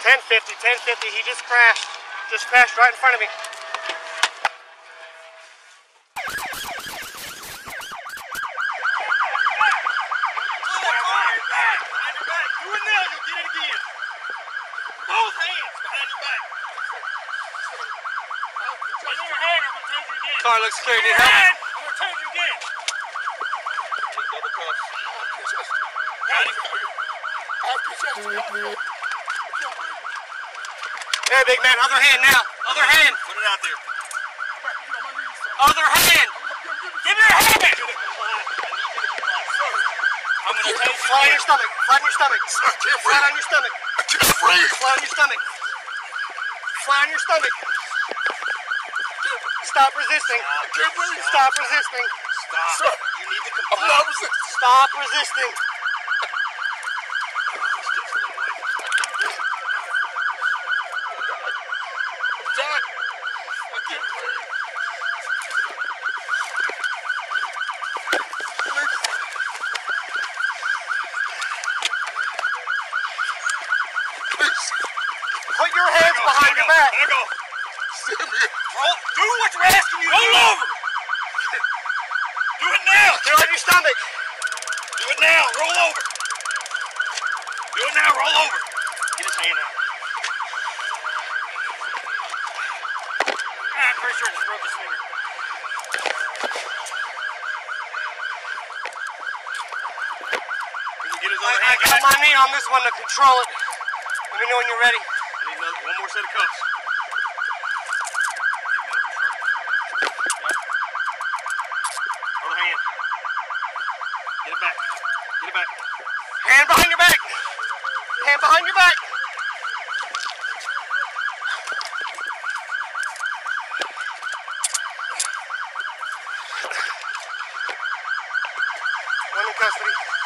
1050, 1050. He just crashed. Just crashed right in front of me. Both hands behind your back. Put your hand, I'm gonna take you again. Car looks clear. Need Your help? hand, I'm gonna take you again. Take double cuffs. Hey, big man. Other hand now. Other hand. Put it out there. Other hand. Give me your hand. I'm gonna take you Flat on your stomach. Flat on your stomach. Flat on your stomach. I can't breathe. Flat on your stomach. Flat on your stomach. Stop resisting. I. Stop resisting. Stop. Sir, You need to comply. Stop resisting. I'm dying. I can't breathe. Please, Put your hands behind your back. There go. Roll. Do what you're asking you to Roll over. Do it now. They're on your stomach. Do it now. Roll over. Do it now. Roll over. Get his hand out. Ah, I'm pretty sure I just broke his finger. Can get his I, other I hand got my knee on this one to control it. Let me know when you're ready. I need another, one more set of cuffs. Other hand. Get it back. Get it back. Hand behind your back. Hand behind your back. One in custody.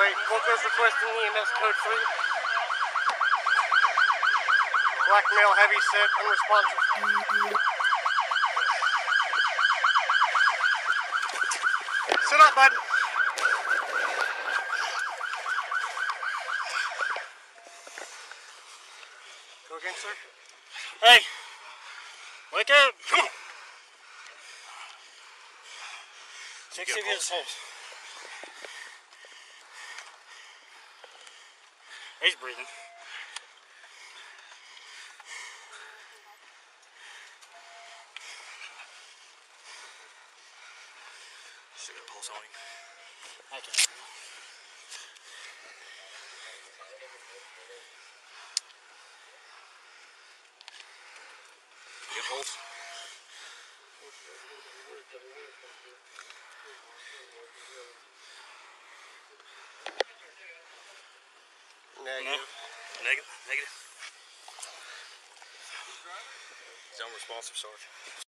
Wait. Locals requesting EMS code 3. Black male, heavy set, unresponsive. Sit up, bud. Go again, sir. Hey, wake up. Come on. Check see if he has a pulse. He's breathing. Still got pulse on him. I can't. Get pulse. Negative. Negative. Negative. He's unresponsive, Sergeant.